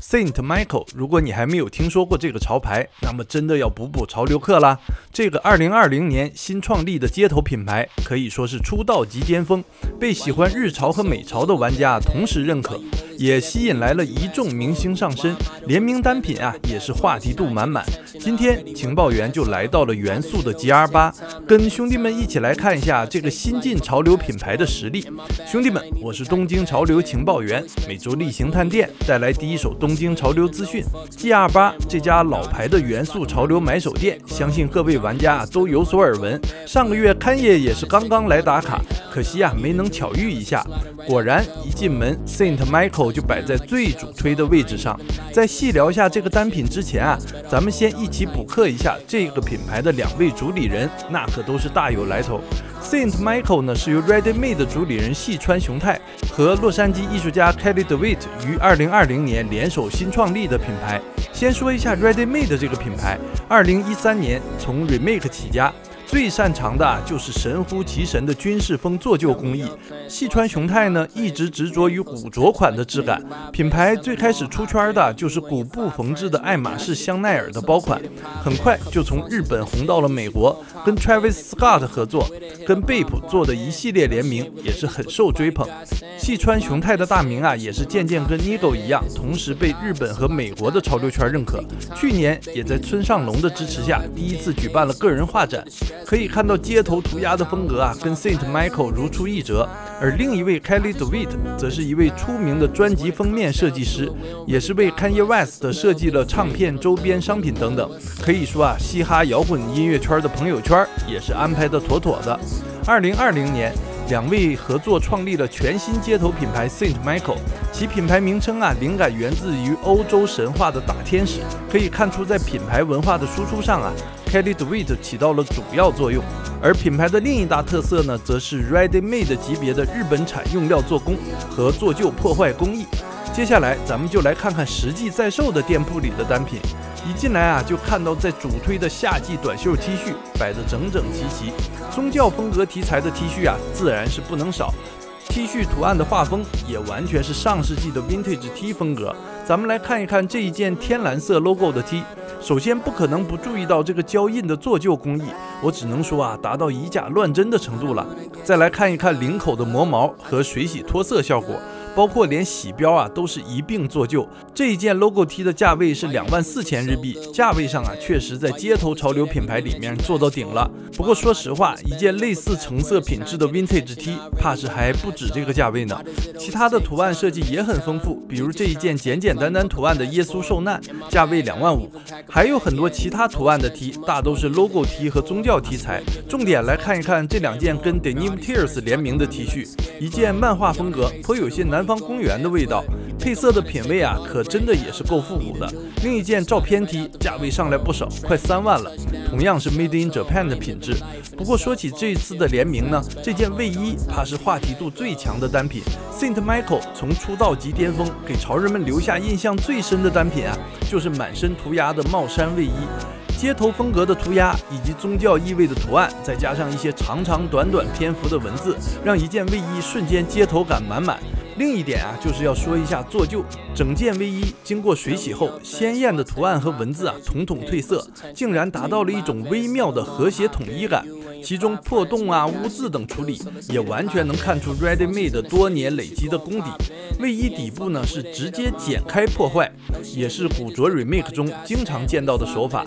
Saint Michael，如果你还没有听说过这个潮牌，那么真的要补补潮流课啦。这个2020年新创立的街头品牌，可以说是出道即巅峰，被喜欢日潮和美潮的玩家同时认可。也吸引来了一众明星上身，联名单品啊也是话题度满满。今天情报员就来到了元素的 GR 八，跟兄弟们一起来看一下这个新晋潮流品牌的实力。兄弟们，我是东京潮流情报员，每周例行探店，带来第一手东京潮流资讯。GR 八这家老牌的元素潮流买手店，相信各位玩家都有所耳闻。上个月开业也是刚刚来打卡，可惜啊没能巧遇一下。果然一进门，Saint Michael。就摆在最主推的位置上。在细聊一下这个单品之前啊，咱们先一起补课一下这个品牌的两位主理人，那可都是大有来头。Saint Michael 呢是由 Ready Made 主理人细川雄太和洛杉矶艺术家 Kelly DeWitt 于2020年联手新创立的品牌。先说一下 Ready Made 这个品牌，2013年从 Remake 起家。最擅长的就是神乎其神的军事风做旧工艺。细川雄太呢，一直执着于古着款的质感。品牌最开始出圈的就是古布缝制的爱马仕香奈儿的包款，很快就从日本红到了美国，跟 Travis Scott 合作，跟 Bape 做的一系列联名也是很受追捧。细川雄太的大名啊，也是渐渐跟 Nigo 一样，同时被日本和美国的潮流圈认可。去年也在村上隆的支持下，第一次举办了个人画展。可以看到街头涂鸦的风格啊，跟 Saint Michael 如出一辙。而另一位 Kelly DeWitt 则是一位出名的专辑封面设计师，也是为 Kanye West 设计了唱片周边商品等等。可以说啊，嘻哈摇滚音乐圈的朋友圈也是安排的妥妥的。二零二零年。两位合作创立了全新街头品牌 Saint Michael，其品牌名称啊，灵感源自于欧洲神话的大天使。可以看出，在品牌文化的输出上啊，Kelly DeWitt 起到了主要作用。而品牌的另一大特色呢，则是 Ready Made 级别的日本产用料做工和做旧破坏工艺。接下来，咱们就来看看实际在售的店铺里的单品。一进来啊，就看到在主推的夏季短袖 T 恤摆得整整齐齐，宗教风格题材的 T 恤啊，自然是不能少。T 恤图案的画风也完全是上世纪的 Vintage T 风格。咱们来看一看这一件天蓝色 logo 的 T，首先不可能不注意到这个胶印的做旧工艺，我只能说啊，达到以假乱真的程度了。再来看一看领口的磨毛和水洗脱色效果。包括连洗标啊都是一并做旧。这一件 logo T 的价位是两万四千日币，价位上啊确实在街头潮流品牌里面做到顶了。不过说实话，一件类似成色品质的 vintage T，怕是还不止这个价位呢。其他的图案设计也很丰富，比如这一件简简单单图案的耶稣受难，价位两万五。还有很多其他图案的 T，大都是 logo T 和宗教题材。重点来看一看这两件跟 Denim Tears 联名的 T 恤，一件漫画风格，颇有些南。方公园的味道，配色的品味啊，可真的也是够复古的。另一件照片 T 价位上来不少，快三万了，同样是 Made in Japan 的品质。不过说起这次的联名呢，这件卫衣怕是话题度最强的单品。Saint Michael 从出道即巅峰，给潮人们留下印象最深的单品啊，就是满身涂鸦的帽衫卫衣。街头风格的涂鸦以及宗教意味的图案，再加上一些长长短短篇幅的文字，让一件卫衣瞬间街头感满满。另一点啊，就是要说一下做旧，整件卫衣经过水洗后，鲜艳的图案和文字啊，统统褪色，竟然达到了一种微妙的和谐统一感。其中破洞啊、污渍等处理，也完全能看出 Ready Made 多年累积的功底。卫衣底部呢是直接剪开破坏，也是古着 Remake 中经常见到的手法。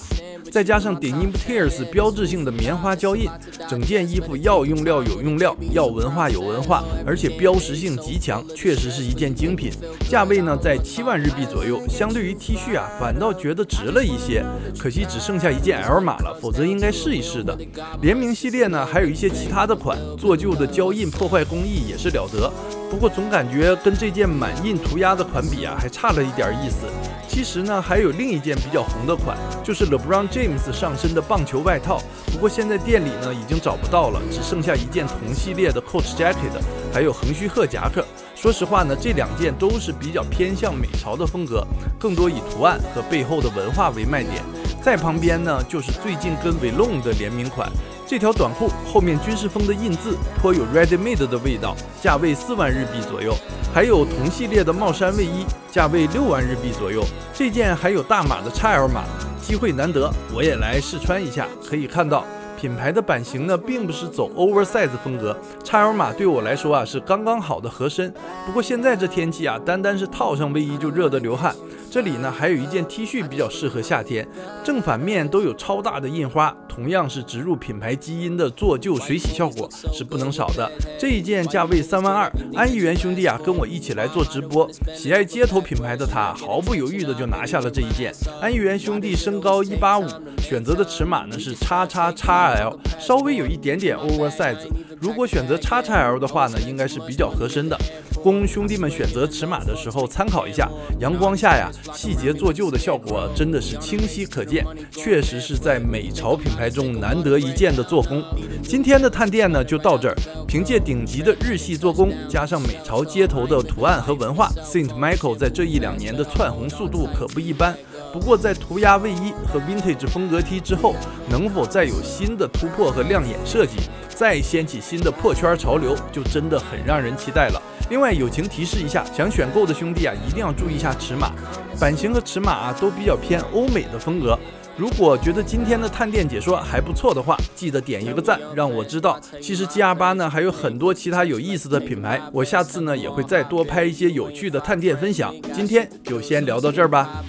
再加上 Denim Tears 标志性的棉花胶印，整件衣服要用料有用料，要文化有文化，而且标识性极强，确实是一件精品。价位呢在七万日币左右，相对于 T 恤啊，反倒觉得值了一些。可惜只剩下一件 L 码了，否则应该试一试的。联名系列呢还有一些其他的款，做旧的胶印破坏工艺也是了得。不过总感觉跟这件满印涂鸦的款比啊，还差了一点意思。其实呢，还有另一件比较红的款，就是 LeBron James 上身的棒球外套。不过现在店里呢已经找不到了，只剩下一件同系列的 Coach Jacket，还有横须贺夹克。说实话呢，这两件都是比较偏向美潮的风格，更多以图案和背后的文化为卖点。在旁边呢，就是最近跟 v l o n 的联名款。这条短裤后面军事风的印字颇有 ready made 的味道，价位四万日币左右。还有同系列的帽衫卫衣，价位六万日币左右。这件还有大码的 XL 码，机会难得，我也来试穿一下。可以看到。品牌的版型呢，并不是走 oversize 风格，XL 码对我来说啊是刚刚好的合身。不过现在这天气啊，单单是套上卫衣就热得流汗。这里呢还有一件 T 恤比较适合夏天，正反面都有超大的印花，同样是植入品牌基因的做旧水洗效果是不能少的。这一件价位三万二，安逸元兄弟啊跟我一起来做直播，喜爱街头品牌的他毫不犹豫的就拿下了这一件。安逸元兄弟身高一八五，选择的尺码呢是叉叉叉。L 稍微有一点点 oversize，如果选择 XXL 的话呢，应该是比较合身的，供兄弟们选择尺码的时候参考一下。阳光下呀，细节做旧的效果真的是清晰可见，确实是在美潮品牌中难得一见的做工。今天的探店呢就到这儿，凭借顶级的日系做工，加上美潮街头的图案和文化，Saint Michael 在这一两年的窜红速度可不一般。不过，在涂鸦卫衣和 vintage 风格 T 之后，能否再有新的突破和亮眼设计，再掀起新的破圈潮流，就真的很让人期待了。另外，友情提示一下，想选购的兄弟啊，一定要注意一下尺码，版型和尺码啊都比较偏欧美的风格。如果觉得今天的探店解说还不错的话，记得点一个赞，让我知道。其实 G R 八呢还有很多其他有意思的品牌，我下次呢也会再多拍一些有趣的探店分享。今天就先聊到这儿吧。